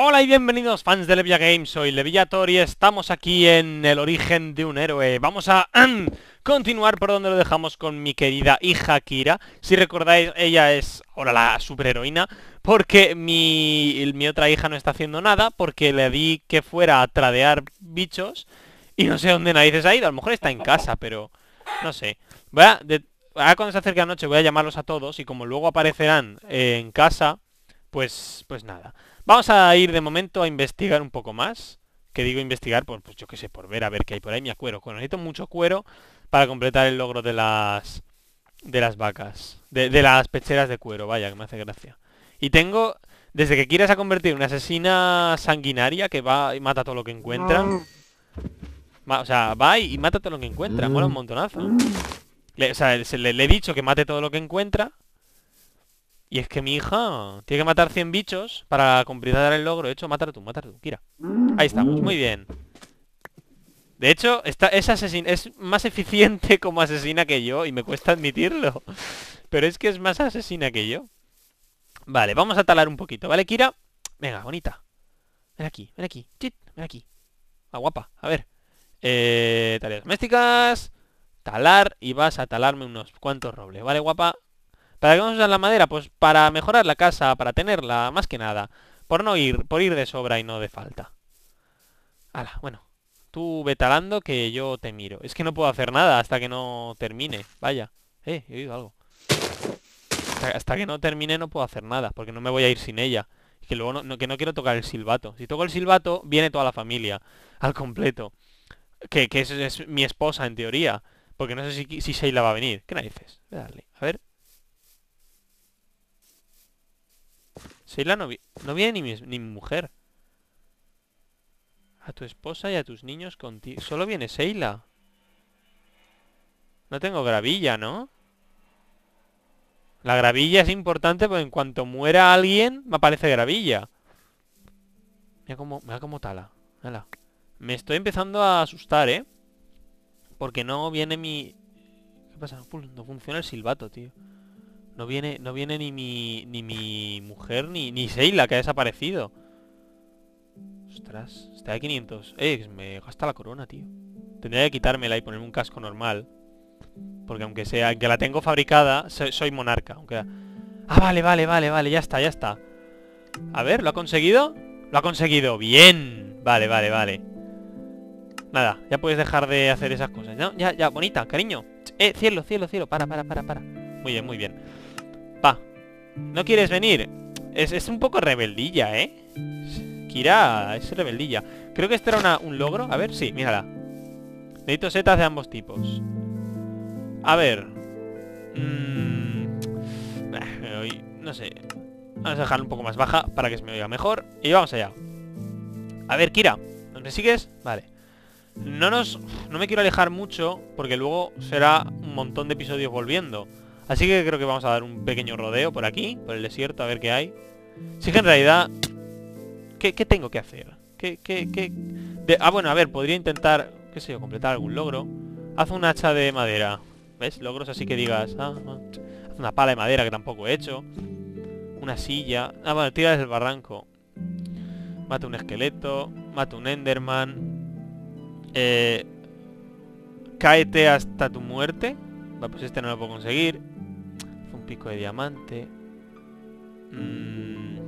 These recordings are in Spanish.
Hola y bienvenidos fans de Levia Games, soy Leviator y estamos aquí en el origen de un héroe. Vamos a continuar por donde lo dejamos con mi querida hija Kira. Si recordáis, ella es ahora la superheroína porque mi, mi otra hija no está haciendo nada porque le di que fuera a tradear bichos y no sé dónde narices ha ido. A lo mejor está en casa, pero no sé. Voy a, ahora cuando se acerque la noche voy a llamarlos a todos y como luego aparecerán en casa, pues, pues nada. Vamos a ir de momento a investigar un poco más. Que digo investigar, por, pues yo qué sé, por ver a ver qué hay por ahí. Mi cuero. necesito mucho cuero para completar el logro de las de las vacas. De, las pecheras de cuero, vaya, que me hace gracia. Y tengo, desde que quieres a convertir una asesina sanguinaria que va y mata todo lo que encuentra. o sea, va y, mata todo lo que encuentra. Mola un montonazo. o sea, le he dicho que mate todo lo que encuentra. Y es que mi hija tiene que matar 100 bichos para completar el logro. De hecho, mátalo tú, mátalo tú, Kira. Ahí estamos, muy bien. De hecho, esta, es, es más eficiente como asesina que yo y me cuesta admitirlo. Pero es que es más asesina que yo. Vale, vamos a talar un poquito, ¿vale, Kira? Venga, bonita. Ven aquí, ven aquí. Chit, ven aquí. Ah, guapa. A ver. Eh, tareas domésticas. Talar y vas a talarme unos cuantos robles. ¿Vale, guapa? ¿Para qué vamos a usar la madera? Pues para mejorar la casa, para tenerla, más que nada. Por no ir, por ir de sobra y no de falta. Hala, bueno. Tú ve talando que yo te miro. Es que no puedo hacer nada hasta que no termine. Vaya. Eh, he oído algo. Hasta, que no termine no puedo hacer nada, porque no me voy a ir sin ella. Que luego no, que no quiero tocar el silbato. Si toco el silbato, viene toda la familia. Al completo. Que, es, mi esposa, en teoría. Porque no sé si, si Sheila va a venir. ¿Qué narices? Voy a darle. A ver. Seila no, no viene ni mi, ni mi mujer. A tu esposa y a tus niños contigo. Solo viene Seila. No tengo gravilla, ¿no? La gravilla es importante porque en cuanto muera alguien me aparece gravilla. Mira cómo, mira cómo tala. Me estoy empezando a asustar, ¿eh? Porque no viene mi... ¿Qué pasa? No funciona el silbato, tío. No viene, no viene ni mi, ni mi mujer, ni, ni Seila, que ha desaparecido. Ostras, está de 500. Eh, me gasta la corona, tío. Tendría que quitármela y ponerme un casco normal. Porque aunque sea, que la tengo fabricada, soy, monarca. Aunque... Ah, vale, vale, vale, vale, ya está, ya está. A ver, ¿lo ha conseguido? Lo ha conseguido, bien. Vale, vale, vale. Nada, ya puedes dejar de hacer esas cosas. Ya, ya, bonita, cariño. Eh, cielo, cielo, cielo. Para, para, para, para. Muy bien, muy bien. Va. ¿No quieres venir? Es, un poco rebeldilla, ¿eh? Kira es rebeldilla. Creo que este era un logro. A ver, sí, mírala. Necesito setas de ambos tipos. A ver. Mm, no sé. Vamos a dejarla un poco más baja para que se me oiga mejor. Y vamos allá. A ver, Kira. ¿Me sigues? Vale. No nos... No me quiero alejar mucho porque luego será un montón de episodios volviendo. Así que creo que vamos a dar un pequeño rodeo por aquí, por el desierto, a ver qué hay. Sí que en realidad... ¿Qué, tengo que hacer? ¿Qué, qué, qué? Ah, bueno, a ver, podría intentar, qué sé yo, completar algún logro. Haz un hacha de madera. ¿Ves? Logros así que digas... Ah, ah. Haz una pala de madera que tampoco he hecho. Una silla. Ah, bueno, tira desde el barranco. Mata un esqueleto. Mata un enderman. Eh... Cáete hasta tu muerte. Pues este no lo puedo conseguir pico de diamante. Mm,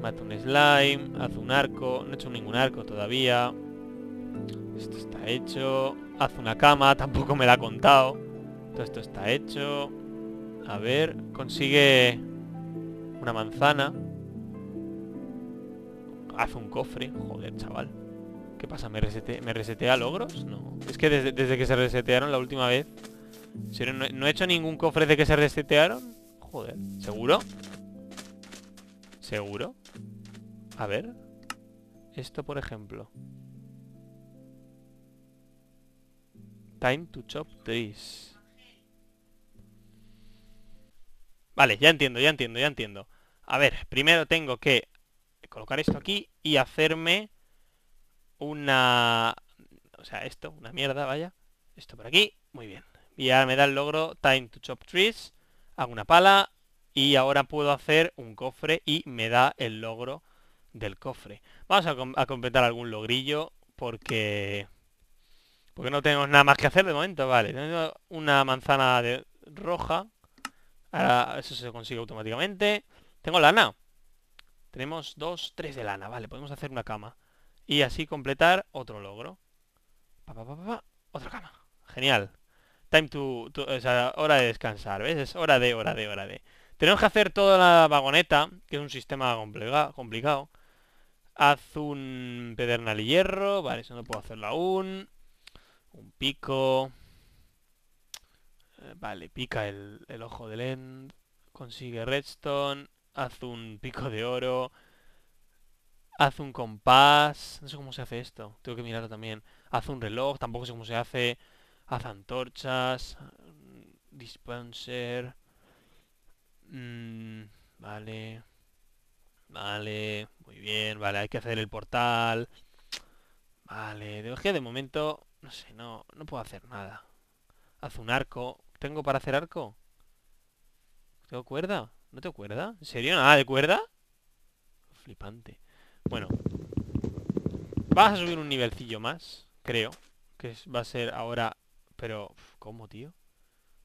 mata un slime, haz un arco. No he hecho ningún arco todavía. Esto está hecho. Haz una cama, tampoco me la ha contado. Todo esto está hecho. A ver, consigue una manzana. Haz un cofre. Joder, chaval. ¿Qué pasa? ¿Me, ¿Me resetea logros? No. Es que desde, desde que se resetearon la última vez no, he hecho ningún cofre de que se resetearon? Joder, ¿seguro? ¿Seguro? A ver. Esto, por ejemplo. Time to chop trees. Vale, ya entiendo, ya entiendo, ya entiendo. A ver, primero tengo que colocar esto aquí y hacerme una... O sea, esto, una mierda, vaya. Esto por aquí. Muy bien. Y ahora me da el logro Time to Chop Trees. Hago una pala. Y ahora puedo hacer un cofre y me da el logro del cofre. Vamos a, completar algún logrillo porque... Porque no tenemos nada más que hacer de momento, vale. Tenemos una manzana de roja. Ahora eso se consigue automáticamente. Tengo lana. Tenemos dos, tres de lana, vale. Podemos hacer una cama. Y así completar otro logro. otra cama. Genial. Time to, O sea, hora de descansar, ¿ves? Es hora de, hora de, hora de. Tenemos que hacer toda la vagoneta, que es un sistema complicado. Haz un pedernal y hierro. Vale, eso no puedo hacerlo aún. Un pico. Eh, vale, pica el, el ojo del end. Consigue redstone. Haz un pico de oro. Haz un compás. No sé cómo se hace esto. Tengo que mirarlo también. Haz un reloj. Tampoco sé cómo se hace. Haz antorchas. Dispenser. Mm, vale. Vale. Muy bien. Vale, hay que hacer el portal. Vale. De que de momento... No sé, no, no puedo hacer nada. Haz un arco. ¿Tengo para hacer arco? ¿Tengo cuerda? ¿No tengo cuerda? ¿En serio? ¿Nada de cuerda? Flipante. Bueno. Vas a subir un nivelcillo más, creo. Que va a ser ahora... Pero, ¿cómo, tío?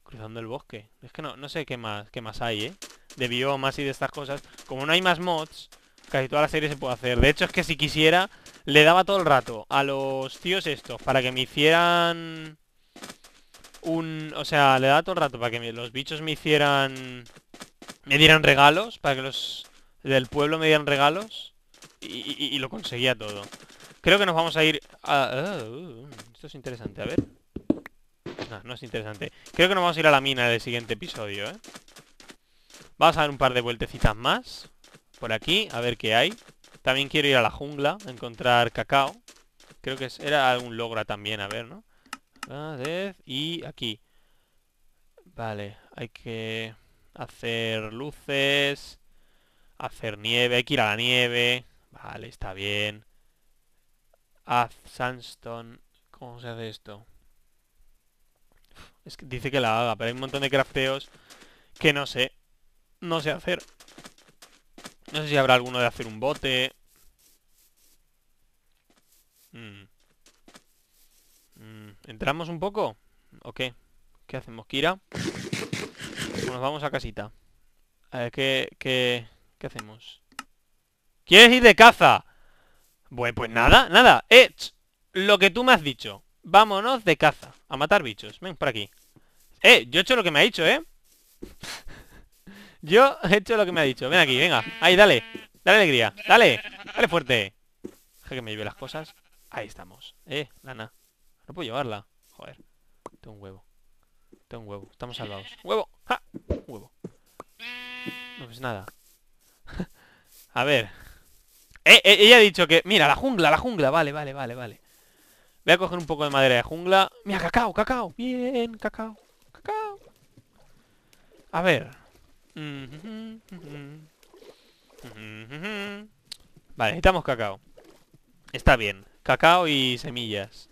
Cruzando el bosque. Es que no, no sé qué más, qué más hay, ¿eh? De biomas y de estas cosas. Como no hay más mods, casi toda la serie se puede hacer. De hecho, es que si quisiera, le daba todo el rato a los tíos estos para que me hicieran... Un... O sea, le daba todo el rato para que los bichos me hicieran... Me dieran regalos, para que los del pueblo me dieran regalos y, lo conseguía todo. Creo que nos vamos a ir a... Ah, uh, esto es interesante, a ver. No, es interesante. Creo que nos vamos a ir a la mina del siguiente episodio, ¿eh? Vamos a dar un par de vueltecitas más. Por aquí, a ver qué hay. También quiero ir a la jungla, a encontrar cacao. Creo que era algún logra también, a ver, ¿no? Y aquí. Vale, hay que hacer luces. Hacer nieve, hay que ir a la nieve. Vale, está bien. Haz sandstone. ¿Cómo se hace esto? Es que dice que la haga, pero hay un montón de crafteos que no sé. No sé hacer. No sé si habrá alguno de hacer un bote. Mm. Mm, ¿Entramos un poco? ¿O qué? ¿Qué hacemos? ¿Kira? nos vamos a casita. A ver, ¿qué, qué, qué hacemos? ¿Quieres ir de caza? Bueno, pues nada, nada. Eh, lo que tú me has dicho. Vámonos de caza. A matar bichos. Ven, por aquí. Eh, yo he hecho lo que me ha dicho, ¿eh? yo he hecho lo que me ha dicho. Ven aquí, venga. Ahí, dale. Dale alegría. Dale. Dale fuerte. Deja que me lleve las cosas. Ahí estamos. Eh, lana. No puedo llevarla. Joder. Tengo un huevo. Tengo un huevo. Estamos salvados. ¡Huevo! ¡Ja! huevo. No es nada. a ver. Eh, eh, ella ha dicho que... Mira, la jungla, la jungla. Vale, vale, vale, vale. Voy a coger un poco de madera de jungla. Mira, cacao, cacao. Bien, cacao. Cacao. A ver. Vale, necesitamos cacao. Está bien. Cacao y semillas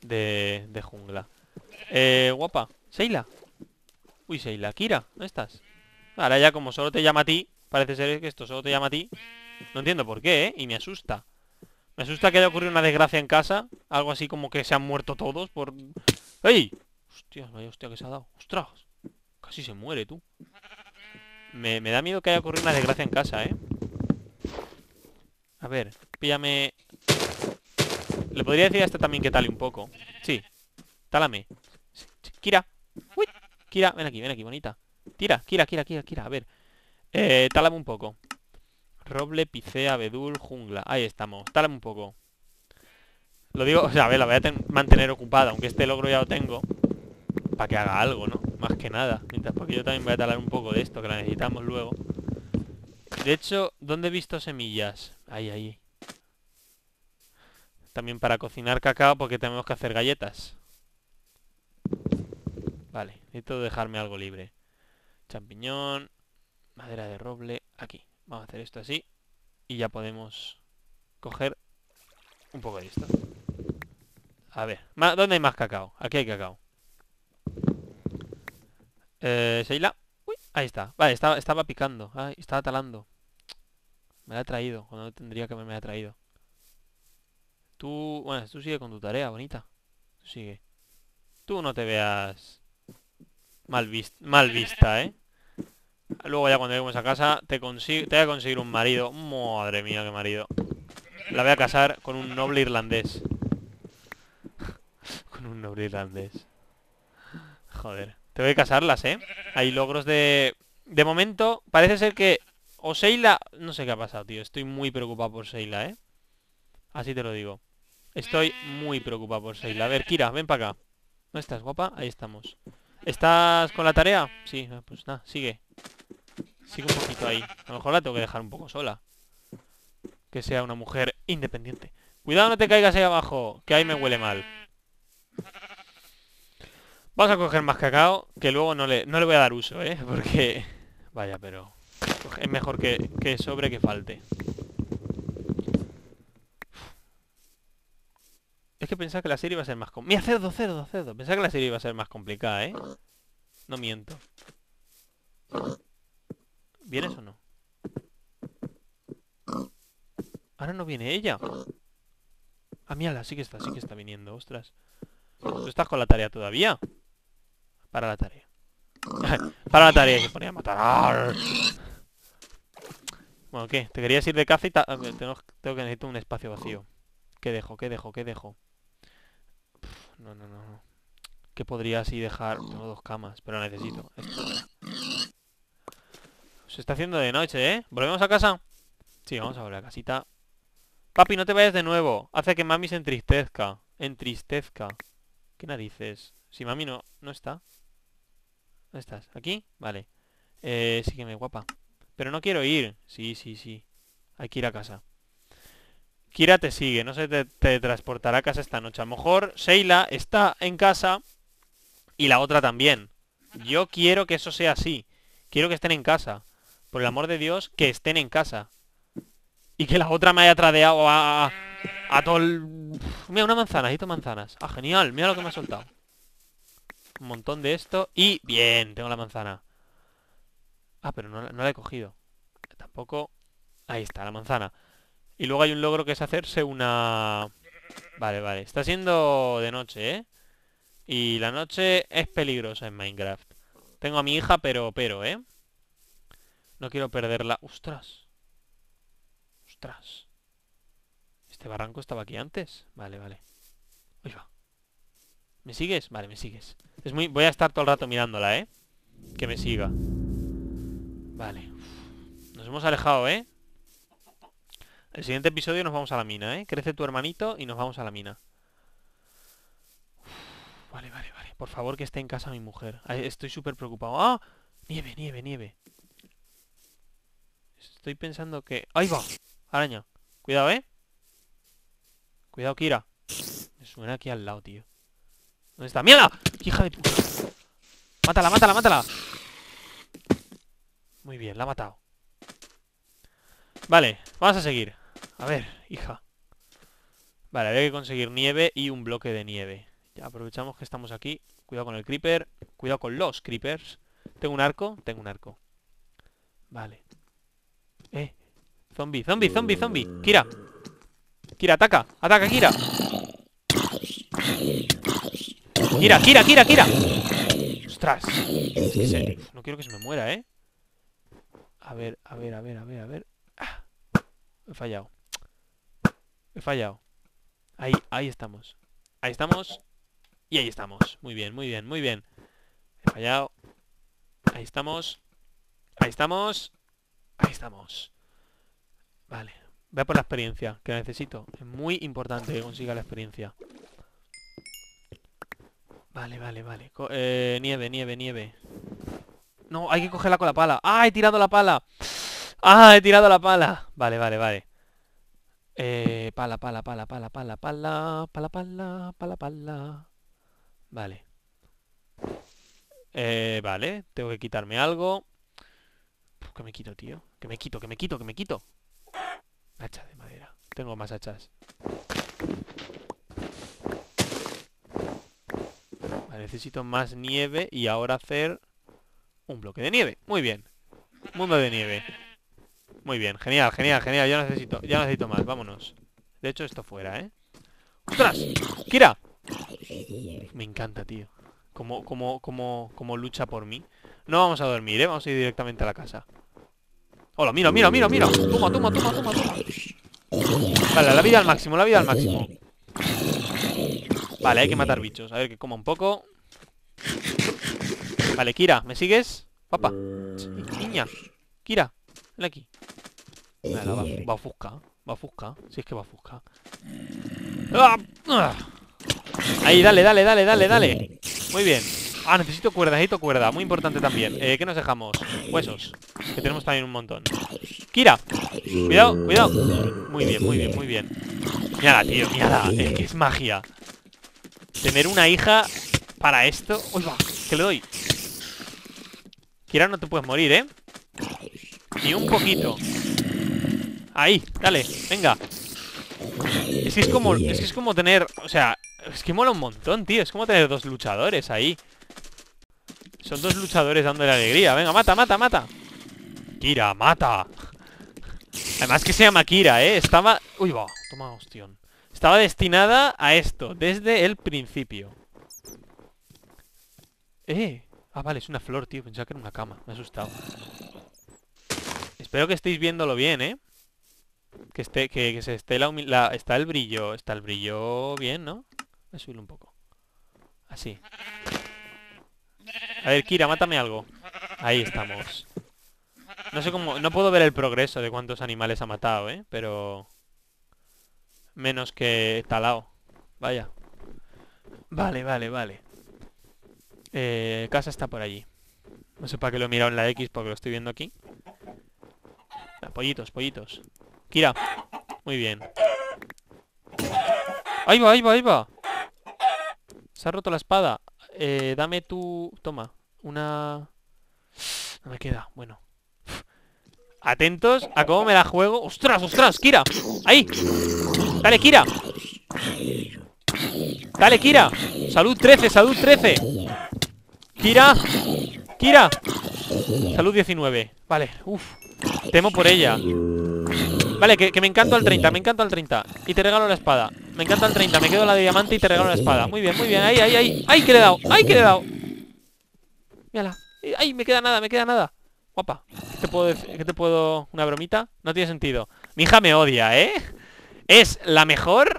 de, de jungla. Eh, guapa. Seila. Uy, Seila. Kira, ¿dónde estás? Ahora ya como solo te llama a ti, parece ser que esto solo te llama a ti, no entiendo por qué, ¿eh? Y me asusta. Me asusta que haya ocurrido una desgracia en casa. Algo así como que se han muerto todos por... ¡Ey! Hostia, vaya hostia que se ha dado. ¡Ostras! Casi se muere, tú. Me, da miedo que haya ocurrido una desgracia en casa, ¿eh? A ver, píllame... Le podría decir a este también que tale un poco. Sí. Tálame. Kira. Uy. Kira, ven aquí, ven aquí, bonita. Tira, Kira, Kira, Kira, Kira. A ver. Eh, tálame un poco. Roble, picea, abedul, jungla. Ahí estamos. Tálame un poco. Lo digo, o sea, a ver, la voy a mantener ocupada, aunque este logro ya lo tengo. Para que haga algo, ¿no? Más que nada. Mientras porque yo también voy a talar un poco de esto, que la necesitamos luego. De hecho, ¿dónde he visto semillas? Ahí, ahí. También para cocinar cacao porque tenemos que hacer galletas. Vale, necesito dejarme algo libre. Champiñón, madera de roble, aquí. Vamos a hacer esto así. Y ya podemos coger un poco de esto. A ver, ¿dónde hay más cacao? Aquí hay cacao. Eh, Seila. Uy, ahí está. Vale, estaba, picando. estaba talando. Me la ha traído, cuando tendría que me la ha traído. Tú, bueno, tú sigue con tu tarea, bonita. Tú sigue. Tú no te veas mal, mal vista, ¿eh? Luego ya cuando lleguemos a casa te, voy a conseguir un marido. Madre mía, qué marido. La voy a casar con un noble irlandés. con un noble irlandés. Joder. Te voy a casarlas, ¿eh? Hay logros de... De momento, parece ser que... O Seila... No sé qué ha pasado, tío. Estoy muy preocupado por Seila, ¿eh? Así te lo digo. Estoy muy preocupado por Seila. A ver, Kira, ven para acá. ¿No estás, guapa? Ahí estamos. ¿Estás con la tarea? Sí, pues nada, sigue. Sigue un poquito ahí. A lo mejor la tengo que dejar un poco sola. Que sea una mujer independiente. Cuidado, no te caigas ahí abajo, que ahí me huele mal. Vamos a coger más cacao, que luego no le, no le voy a dar uso, ¿eh? Porque... Vaya, pero... Es mejor que, que sobre que falte. Es que pensaba que la serie iba a ser más... Mira, cerdo, cerdo, cerdo. Pensaba que la serie iba a ser más complicada, ¿eh? No miento. ¿Vienes o no? Ahora no viene ella. Ah, mírala, sí que está, sí que está viniendo, ostras. ¿Tú estás con la tarea todavía? Para la tarea. Para la tarea, se ponía a matar. Bueno, ¿qué? ¿Te querías ir de caza y tengo, tengo que necesito un espacio vacío? ¿Qué dejo? ¿Qué dejo? ¿Qué dejo? no, no, no. ¿Qué podría así dejar? Tengo dos camas, pero necesito. Se está haciendo de noche, ¿eh? ¿Volvemos a casa? Sí, vamos a volver a casita. Papi, no te vayas de nuevo. Hace que mami se entristezca. Entristezca. ¿Qué narices? Si mami no, no está. ¿Dónde estás? ¿Aquí? Vale. Eh, sígueme, guapa. Pero no quiero ir. Sí, sí, sí. Hay que ir a casa. Kira te sigue, no se te, transportará a casa esta noche. A lo mejor Sheila está en casa y la otra también. Yo quiero que eso sea así. Quiero que estén en casa. Por el amor de Dios, que estén en casa. Y que la otra me haya tradeado a, a, todo el... Mira, una manzana, necesito manzanas. Ah, genial, mira lo que me ha soltado. Un montón de esto. Y bien, tengo la manzana. Ah, pero no, no la he cogido. Tampoco... Ahí está, la manzana. Y luego hay un logro que es hacerse una... Vale, vale. Está siendo de noche, ¿eh? Y la noche es peligrosa en Minecraft. Tengo a mi hija, pero, pero, ¿eh? No quiero perderla. ¡Ostras! ¡Ostras! ¿Este barranco estaba aquí antes? Vale, vale. Uy, va. ¿Me sigues? Vale, me sigues. Es muy... Voy a estar todo el rato mirándola, ¿eh? Que me siga. Vale. Nos hemos alejado, ¿eh? El siguiente episodio nos vamos a la mina, ¿eh? Crece tu hermanito y nos vamos a la mina. vale, vale, vale. Por favor que esté en casa mi mujer. Estoy súper preocupado. ¡Ah! Nieve, nieve, nieve. Estoy pensando que... ¡Ahí va! Araña. Cuidado, ¿eh? Cuidado, Kira. Me suena aquí al lado, tío. ¿Dónde está? ¡Mírala! ¡Hija de puta! ¡Mátala, mátala, mátala! Muy bien, la ha matado. Vale, vamos a seguir. A ver, hija. Vale, había que conseguir nieve y un bloque de nieve. Ya aprovechamos que estamos aquí. Cuidado con el creeper. Cuidado con los creepers. ¿Tengo un arco? Tengo un arco. Vale. Eh. Zombie, zombie, zombie, zombie. Kira. Kira, ataca. Ataca, Kira. Kira, Kira, Kira, Kira. Ostras. No quiero que se me muera, ¿eh? A ver, a ver, a ver, a ver, a ver. Ah. He fallado. He fallado. Ahí, ahí estamos. Ahí estamos. Y ahí estamos. Muy bien, muy bien, muy bien. He fallado. Ahí estamos. Ahí estamos. Ahí estamos. Vale. A por la experiencia, que necesito. Es muy importante que consiga la experiencia. Vale, vale, vale. eh, nieve, nieve, nieve. No, hay que cogerla con la pala. ¡Ah, he tirado la pala! ¡Ah, he tirado la pala! Vale, vale, vale. Eh, pala, pala, pala, pala, pala, pala, pala, pala, pala, pala. Vale. Eh, vale, tengo que quitarme algo. ¿Qué me quito, tío? Que me quito, que me quito, que me quito. Hacha de madera. Tengo más hachas. Vale, necesito más nieve y ahora hacer un bloque de nieve. Muy bien. Mundo de nieve. Muy bien, genial, genial, genial. Ya necesito, ya necesito más, vámonos. De hecho, esto fuera, ¿eh? ¡Ostras! ¡Kira! Me encanta, tío. Como, como, como, como lucha por mí. No vamos a dormir, ¿eh? Vamos a ir directamente a la casa. Hola, mira, mira, mira, mira. Toma, toma, toma, toma, toma. Vale, la vida al máximo, la vida al máximo. Vale, hay que matar bichos. A ver que coma un poco. Vale, Kira, ¿me sigues? Papá. Niña. Kira, ven aquí. Vale, va, va a ofuscar. Va a ofuscar. Si es que va a ofuscar. ¡Ah! ¡Ah! Ahí, dale, dale, dale, dale, dale. Muy bien. Ah, necesito cuerda, necesito cuerda. Muy importante también. Eh, ¿Qué nos dejamos? Huesos. Que tenemos también un montón. Kira. Cuidado, cuidado. Muy bien, muy bien, muy bien. Mírala, tío, mírala. Es magia. Tener una hija para esto. ¡Uy, va! Que le doy. Kira, no te puedes morir, ¿eh? Ni un poquito. Ahí, dale, venga. Es que es como, es que es como tener, o sea, es que mola un montón, tío. Es como tener dos luchadores ahí. Son dos luchadores dándole alegría. Venga, mata, mata, mata. Kira, mata. Además que se llama Kira, ¿eh? Estaba... Uy, va. Toma, hostión. Estaba destinada a esto desde el principio. Eh. Ah, vale, es una flor, tío. Pensaba que era una cama. Me he asustado. Espero que estéis viéndolo bien, ¿eh? Que esté, que, se esté la, Está el brillo. Está el brillo bien, ¿no? Voy a subirlo un poco. Así. A ver, Kira, mátame algo. Ahí estamos. No sé cómo... No puedo ver el progreso de cuántos animales ha matado, ¿eh? Pero... Menos que Talao. Vaya. Vale, vale, vale. Eh, casa está por allí. No sé para qué lo he mirado en la X porque lo estoy viendo aquí. Ah, pollitos, pollitos. Kira. Muy bien. Ahí va, ahí va, ahí va. Se ha roto la espada. Eh, dame tu... Toma. Una... No me queda. Bueno. Atentos a cómo me la juego. ¡Ostras, ostras! ¡Kira! ¡Ahí! ¡Dale, Kira! ¡Dale, Kira! ¡Salud 13! ¡Salud 13! ¡Kira! ¡Kira! Salud 19 Vale, uff Temo por ella Vale, que, me encanta al 30, me encanta al 30 Y te regalo la espada Me encanta al 30, me quedo la de diamante y te regalo la espada Muy bien, muy bien, ahí, ahí, ahí ¡Ay, que le he dado! ¡Ay, que le he dado! Mírala ¡Ay, me queda nada, me queda nada! Guapa ¿Qué te puedo decir? ¿Qué te puedo...? ¿Una bromita? No tiene sentido Mi hija me odia, ¿eh? Es la mejor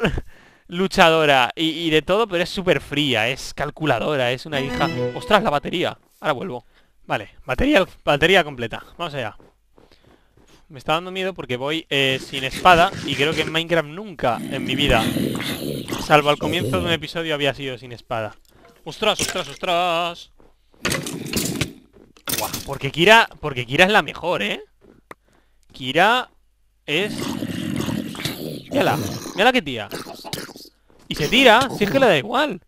luchadora y, y de todo, pero es súper fría Es calculadora, es una hija... ¡Ostras, la batería! Ahora vuelvo Vale, batería, batería completa Vamos allá me está dando miedo porque voy eh, sin espada y creo que en Minecraft nunca en mi vida, salvo al comienzo de un episodio, había sido sin espada. ¡Ostras, ostras, ostras! Buah, porque Kira, porque Kira es la mejor, ¿eh? Kira es... Mírala, mírala que tía. Y se tira, si es que le da igual.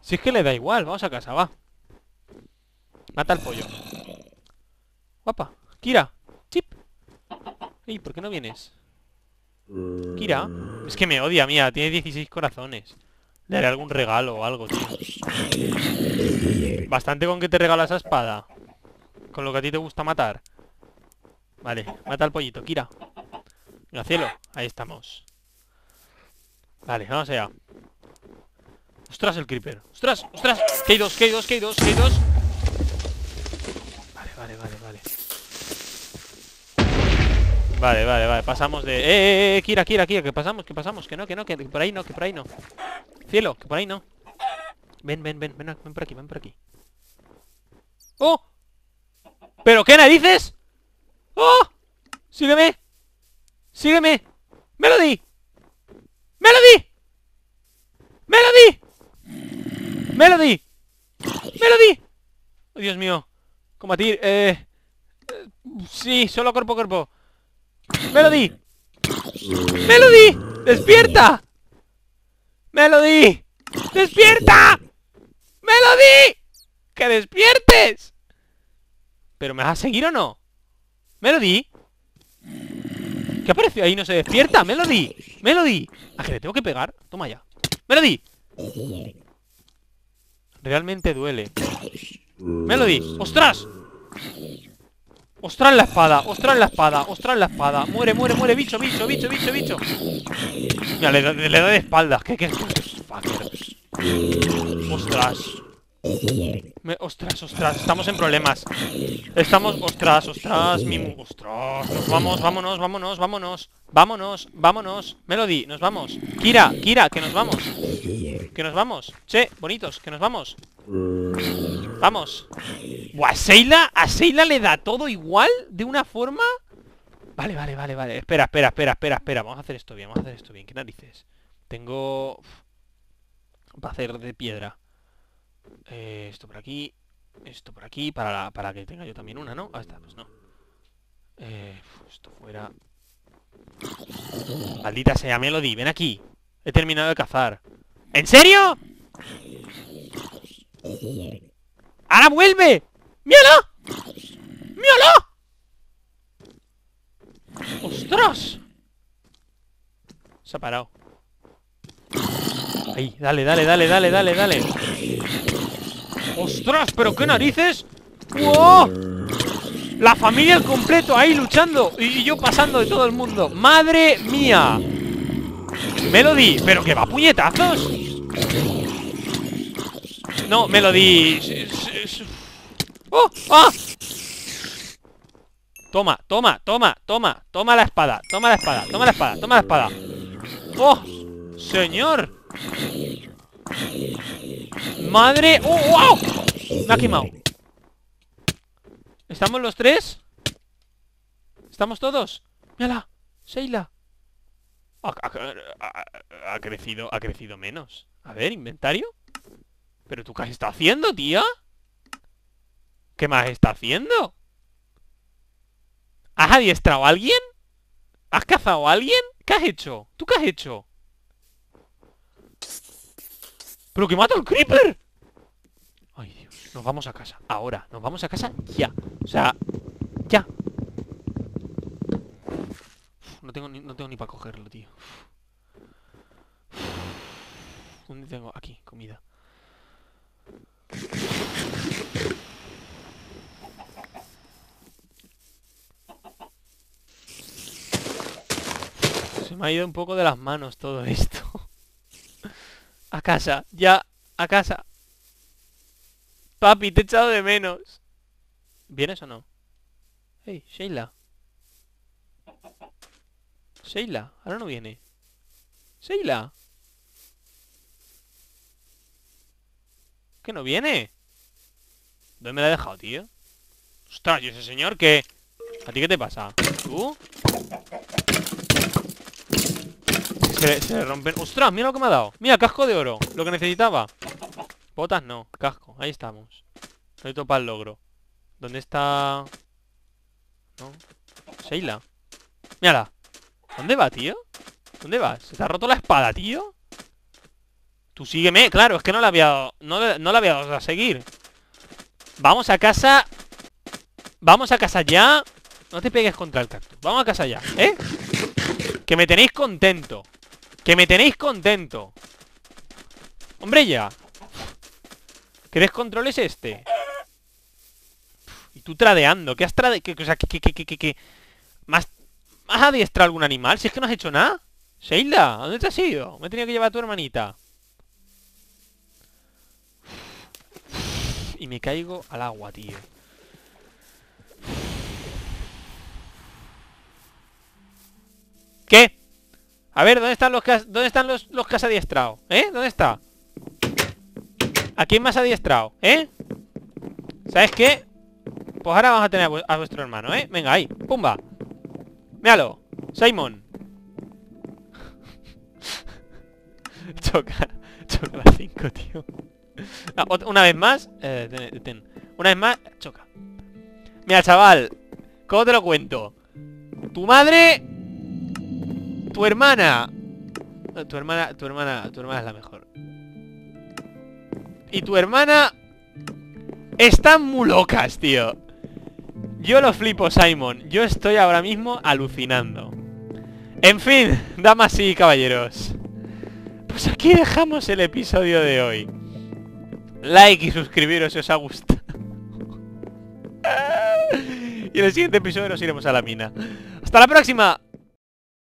Si es que le da igual, vamos a casa, va. Mata al pollo. Guapa, Kira. Ey, ¿por qué no vienes? Kira Es que me odia, mía Tiene 16 corazones. Le haré algún regalo o algo, tío. Bastante con que te regala esa espada. Con lo que a ti te gusta matar. Vale, mata al pollito, Kira. Venga, cielo Ahí estamos. Vale, vamos allá. Ostras, el creeper. Ostras, ostras. Que hay dos, que hay dos, que hay dos, que hay dos. Vale, vale, vale, vale Vale, vale, vale, pasamos de... ¡Eh, eh, eh! Kira, Kira, Kira! ¿Qué pasamos? ¿Qué pasamos? Que no, que no, que por ahí no, que por ahí no Cielo, que por ahí no Ven, ven, ven, ven, ven por aquí, ven por aquí ¡Oh! ¿Pero qué narices? ¡Oh! ¡Sígueme! ¡Sígueme! ¡Melody! ¡Melody! ¡Melody! ¡Melody! ¡Melody! ¡Oh, Dios mío! Combatir, eh... eh sí, solo cuerpo a cuerpo ¡Melody! ¡Melody! ¡Despierta! ¡Melody! ¡Despierta! ¡Melody! ¡Que despiertes! ¿Pero me vas a seguir o no? ¿Melody? ¿Qué apareció ahí? ¿No se despierta? ¡Melody! ¡Melody! ¿A que le tengo que pegar? Toma ya ¡Melody! Realmente duele ¡Melody! ¡Ostras! ¡Ostras la espada! ¡Ostras la espada! ¡Ostras la espada! ¡Muere, muere, muere! ¡Bicho, bicho, bicho, bicho, bicho! Mira, le, le, le doy de espaldas. ¿Qué, qué, qué? ¡Ostras! Me, ostras, ostras, estamos en problemas Estamos, ostras, ostras mi, Ostras, nos vamos, vámonos, vámonos, vámonos Vámonos, vámonos Melody, nos vamos Kira, Kira, que nos vamos Que nos vamos Che, bonitos, que nos vamos Vamos Buah, Seila, a Seila le da todo igual De una forma Vale, vale, vale, vale Espera, espera, espera, espera, espera Vamos a hacer esto bien, vamos a hacer esto bien ¿Qué narices? Tengo... Para hacer de piedra eh, esto por aquí. Esto por aquí. Para, para que tenga yo también una, ¿no? Ah, está, pues no. Eh, esto fuera. Maldita sea, Melody, ven aquí. He terminado de cazar. ¿En serio? ¡Ahora vuelve! ¡Míralo! ¡Míralo! ¡Ostras! Se ha parado. Ahí, dale, dale, dale, dale, dale, dale. ¡Ostras! ¿Pero qué narices? ¡Wow! La familia al completo ahí luchando Y yo pasando de todo el mundo ¡Madre mía! Melody, pero que va puñetazos No, Melody ¡Oh! ¡Ah! Toma, toma, toma, toma Toma la espada, toma la espada, toma la espada, toma la espada ¡Oh! ¡Señor! ¡Madre! ¡Oh, wow! Me ha quemado ¿Estamos los tres? ¿Estamos todos? ¡Mírala! ¡Sheila! Ha, crecido, ha crecido menos A ver, inventario ¿Pero tú qué has estado haciendo, tía? ¿Qué más está haciendo? ¿Has adiestrado a alguien? ¿Has cazado a alguien? ¿Qué has hecho? ¿Tú qué has hecho? ¡Pero que mata al creeper! Ay, Dios. Nos vamos a casa. Ahora. Nos vamos a casa ya. O sea, ya. no, tengo ni, no tengo ni para cogerlo, tío. ¿Dónde tengo? Aquí, comida. Se me ha ido un poco de las manos todo esto. A casa, ya, a casa. Papi, te he echado de menos. ¿Vienes o no? Hey, Sheila. Sheila, ahora no viene. Sheila. ¿Qué no viene? ¿Dónde me la ha dejado, tío? Ostras, ¿y ese señor qué? ¿A ti qué te pasa? ¿Tú? Se, rompen... ¡Ostras! Mira lo que me ha dado Mira, casco de oro Lo que necesitaba Botas no, casco Ahí estamos Necesito para el logro ¿Dónde está...? ¿No? Sheila Mírala ¿Dónde va, tío? ¿Dónde vas? ¿Se te ha roto la espada, tío? Tú sígueme Claro, es que no la había... No, la había dado a seguir Vamos a casa Vamos a casa ya No te pegues contra el cactus Vamos a casa ya ¿Eh? Que me tenéis contento que me tenéis contento Hombre ya ¿Qué descontrol es este? Y tú tradeando ¿Qué has tradeado? ¿Qué, o ¿qué, qué, qué, qué, ¿Más, ¿Has adiestrado algún animal? Si es que no has hecho nada Sheila, ¿a dónde te has ido? Me he tenido que llevar a tu hermanita Y me caigo al agua, tío ¿Qué? A ver, ¿dónde están los que has, ¿dónde están los, los que has adiestrado? ¿Eh? ¿Dónde está? ¿A quién más adiestrado? ¿Eh? ¿Sabes qué? Pues ahora vamos a tener a, vuestro hermano, ¿eh? Venga, ahí, pumba Míralo, Simon Choca Choca 5, tío Una vez más eh, Una vez más, choca Mira, chaval ¿Cómo te lo cuento? Tu madre tu hermana. Tu hermana, tu hermana, tu hermana es la mejor. Y tu hermana... Están muy locas, tío. Yo lo flipo, Simon. Yo estoy ahora mismo alucinando. En fin, damas y caballeros. Pues aquí dejamos el episodio de hoy. Like y suscribiros si os ha gustado. y en el siguiente episodio nos iremos a la mina. ¡Hasta la próxima!